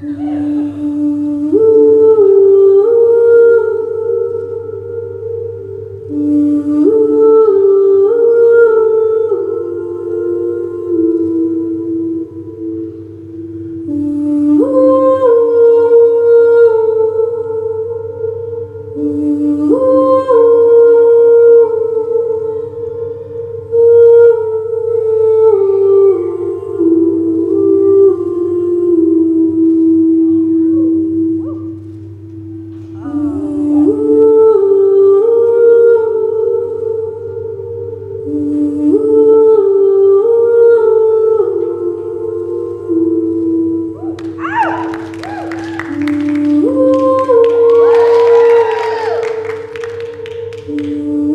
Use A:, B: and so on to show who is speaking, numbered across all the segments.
A: 嗯 Música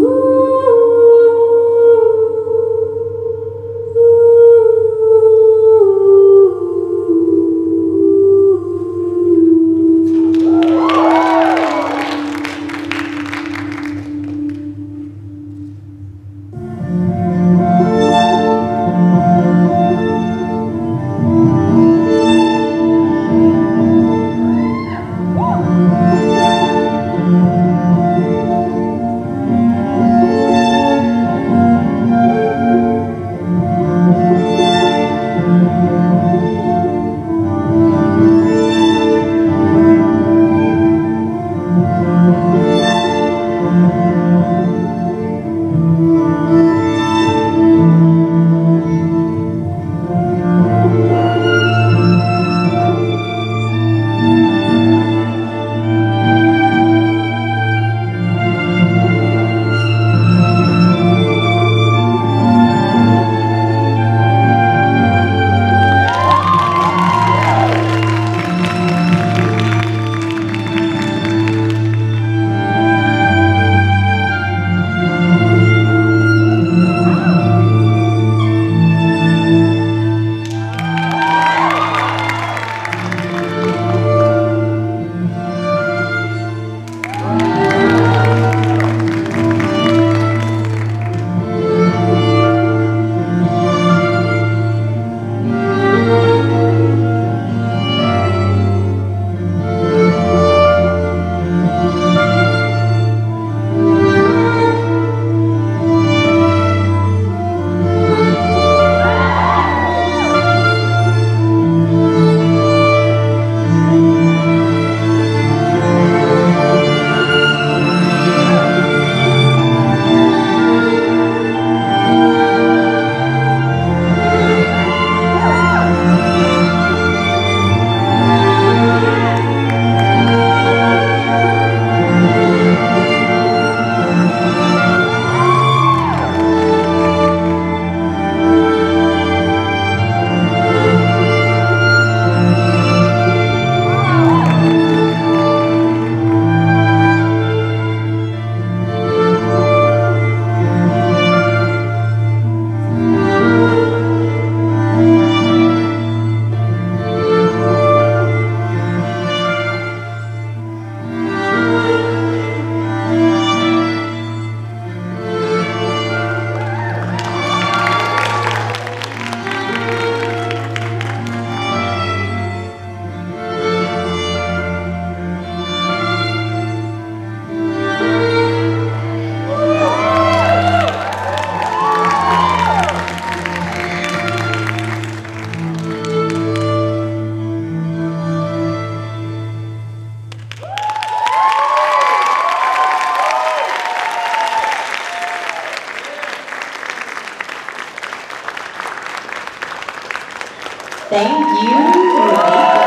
A: Thank you,